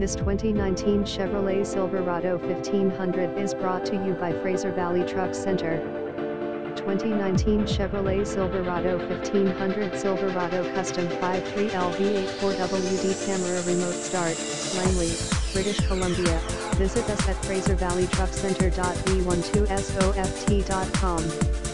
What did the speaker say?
This 2019 Chevrolet Silverado 1500 is brought to you by Fraser Valley Truck Center. 2019 Chevrolet Silverado 1500 Silverado Custom 53L V8 4WD Camera Remote Start, Langley, British Columbia. Visit us at fraservalleytruckcenter.v12soft.com.